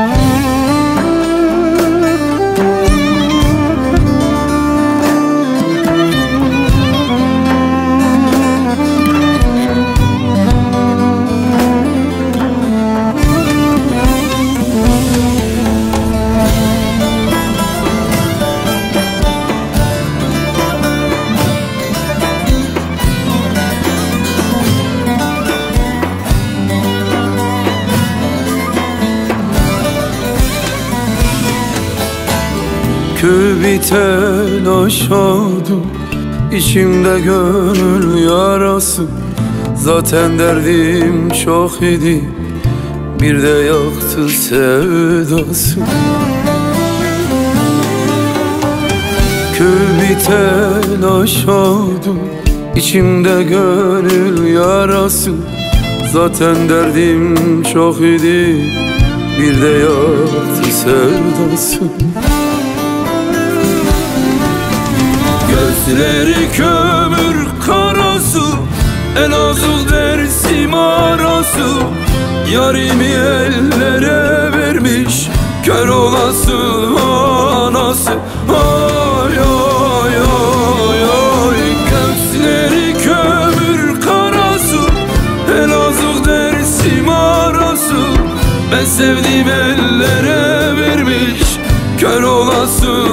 Bye. Kül biten aşağıdım İçimde gönül yarası. Zaten derdim çok idi. Bir de yaktı sevdası. Kül biten aşağıdım İçimde gönül yarası. Zaten derdim çok idi. Bir de yaktı sevdası Gözleri kömür karası Elazığ Dersim arası Yarimi ellere vermiş Kör olası anası. Ay ay ay ay. Gözleri kömür karası Elazığ Dersim arası Ben sevdiğim ellere vermiş Kör olası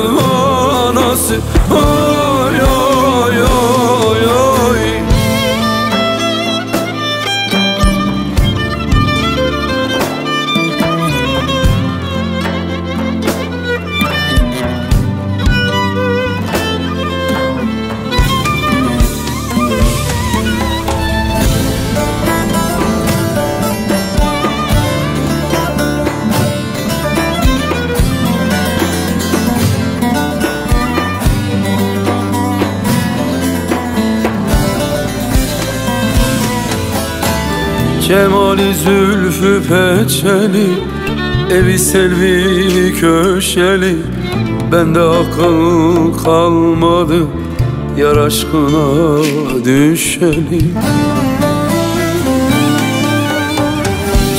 Cemali zülfü peçeli Evi selvi köşeli. Bende akıl kalmadı Yar aşkına düşeli.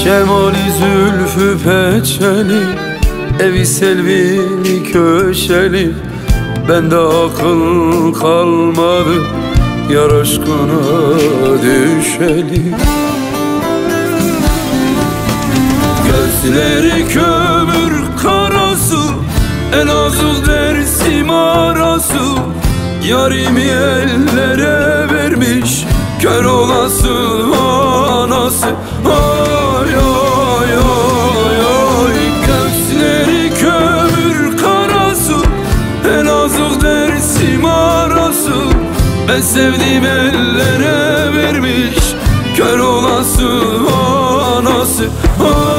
Cemali zülfü peçeli Evi selvi köşeli. Bende akıl kalmadı Yar aşkına düşeli Gözleri kömür karası Elazığ Dersim arası Yarimi ellere vermiş Kör olası anası. Ay ay ay ay. Gözleri kömür karası Elazığ Dersim arası Ben sevdiğim ellere vermiş Kör olası anası. Ay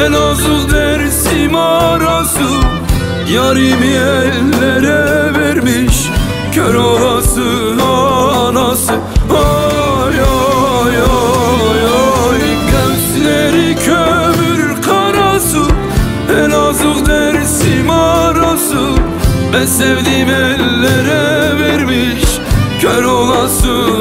En Elazığ Dersim arası. Yarimi ellere vermiş Kör olası anası. Ay ay ay ay Gözleri kömür karası. En Elazığ Dersim arası. Ben sevdiğim ellere vermiş Kör olası